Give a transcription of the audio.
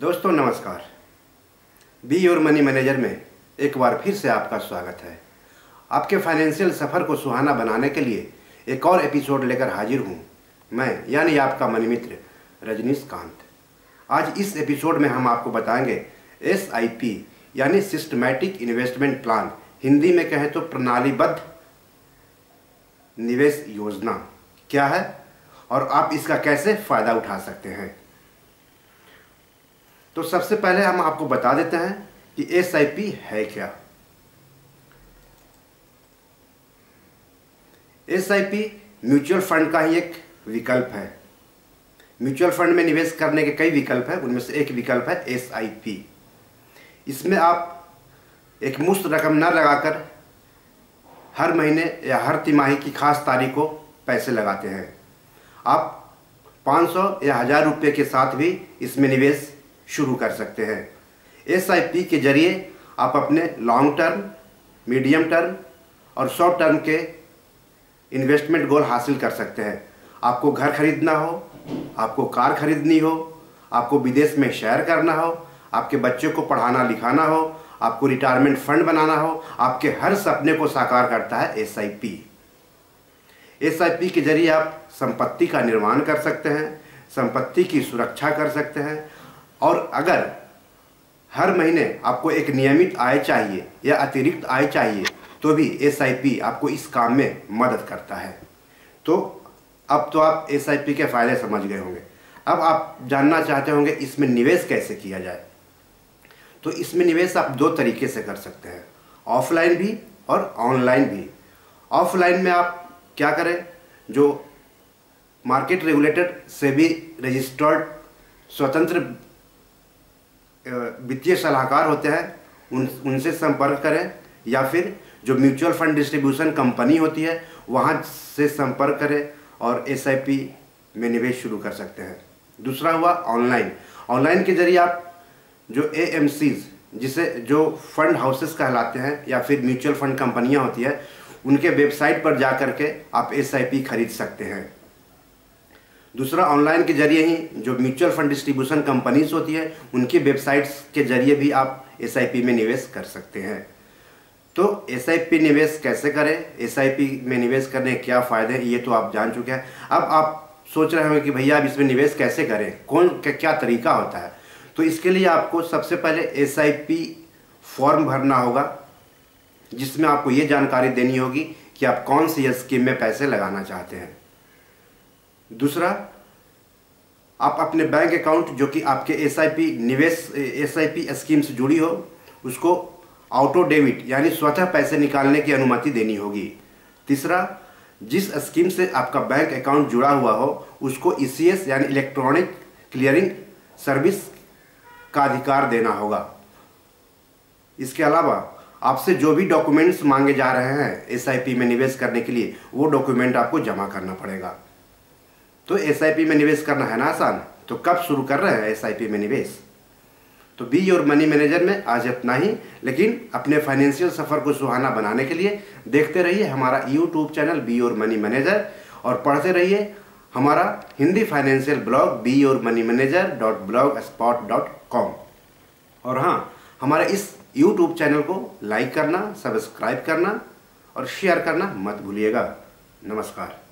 दोस्तों, नमस्कार। Be your money manager में एक बार फिर से आपका स्वागत है। आपके फाइनेंशियल सफ़र को सुहाना बनाने के लिए एक और एपिसोड लेकर हाजिर हूँ मैं, यानी आपका मनी मित्र रजनीश कांत आज इस एपिसोड में हम आपको बताएँगे एस आई पी यानी सिस्टमैटिक इन्वेस्टमेंट प्लान हिंदी में कहें तो प्रणालीबद्ध निवेश योजना। क्या है? और आप इसका कैसे फ़ायदा उठा सकते हैं? तो सबसे पहले हम आपको बता देते हैं कि एसआईपी है क्या। एसआईपी म्यूचुअल फंड का ही एक विकल्प है। म्यूचुअल फंड में निवेश करने के कई विकल्प हैं, उनमें से एक विकल्प है एसआईपी इसमें आप एक मुफ़्त रकम न लगाकर हर महीने या हर तिमाही की खास तारीख को पैसे लगाते हैं। आप 500 या हज़ार रुपये के साथ भी इसमें निवेश शुरू कर सकते हैं। एसआईपी के ज़रिए आप अपने लॉन्ग टर्म मीडियम टर्म और शॉर्ट टर्म के इन्वेस्टमेंट गोल हासिल कर सकते हैं। आपको घर खरीदना हो, आपको कार खरीदनी हो, आपको विदेश में शेयर करना हो, आपके बच्चों को पढ़ाना लिखाना हो, आपको रिटायरमेंट फंड बनाना हो, आपके हर सपने को साकार करता है S I P S I P के ज़रिए आप संपत्ति का निर्माण कर सकते हैं, संपत्ति की सुरक्षा कर सकते हैं और अगर हर महीने आपको एक नियमित आय चाहिए या अतिरिक्त आय चाहिए तो भी एसआईपी आपको इस काम में मदद करता है। तो अब तो आप एसआईपी के फ़ायदे समझ गए होंगे। अब आप जानना चाहते होंगे, इसमें निवेश कैसे किया जाए? तो इसमें निवेश आप दो तरीके से कर सकते हैं। ऑफलाइन भी और ऑनलाइन भी। ऑफलाइन में आप क्या करें? जो मार्केट रेगुलेटेड से भी रजिस्टर्ड स्वतंत्र वित्तीय सलाहकार होते हैं, उन, उनसे संपर्क करें, या फिर जो म्यूचुअल फंड डिस्ट्रीब्यूशन कंपनी होती है, वहाँ से संपर्क करें और एसआईपी में निवेश शुरू कर सकते हैं। दूसरा हुआ ऑनलाइन। ऑनलाइन के ज़रिए आप जो ए जिसे जो फंड हाउसेस कहलाते हैं, या फिर म्यूचुअल फंड कंपनियाँ होती है, उनके वेबसाइट पर जा कर के आप एसआईपी खरीद सकते हैं। दूसरा ऑनलाइन के ज़रिए ही जो म्यूचुअल फंड डिस्ट्रीब्यूशन कंपनीज़ होती है, उनकी वेबसाइट्स के ज़रिए भी आप एसआईपी में निवेश कर सकते हैं। तो एसआईपी निवेश कैसे करें? एसआईपी में निवेश करने क्या फ़ायदे हैं? ये तो आप जान चुके हैं। अब आप सोच रहे होंगे कि भैया आप इसमें निवेश कैसे करें? कौन, क्या तरीका होता है? तो इसके लिए आपको सबसे पहले एसआईपी फॉर्म भरना होगा, जिसमें आपको ये जानकारी देनी होगी कि आप कौन सी स्कीम में पैसे लगाना चाहते हैं। दूसरा, आप अपने बैंक अकाउंट जो कि आपके एसआईपी निवेश एसआईपी स्कीम से जुड़ी हो, उसको ऑटो डेबिट यानी स्वतः पैसे निकालने की अनुमति देनी होगी। तीसरा, जिस स्कीम से आपका बैंक अकाउंट जुड़ा हुआ हो, उसको ई e यानी इलेक्ट्रॉनिक क्लियरिंग सर्विस का अधिकार देना होगा। इसके अलावा, आपसे जो भी डॉक्यूमेंट्स मांगे जा रहे हैं एसआईपी में निवेश करने के लिए, वो डॉक्यूमेंट आपको जमा करना पड़ेगा। तो एसआईपी में निवेश करना है ना आसान? तो कब शुरू कर रहे हैं एसआईपी में निवेश? तो बी और मनी मैनेजर में आज इतना ही, लेकिन अपने फाइनेंशियल सफ़र को सुहाना बनाने के लिए देखते रहिए हमारा YouTube channel be your money manager और पढ़ते रहिए हमारा Hindi financial blog be your money manager dot blogspot dot com और हाँ हमारे इस यूट्यूब चैनल को लाइक करना सब्सक्राइब करना और शेयर करना मत भूलिएगा। नमस्कार।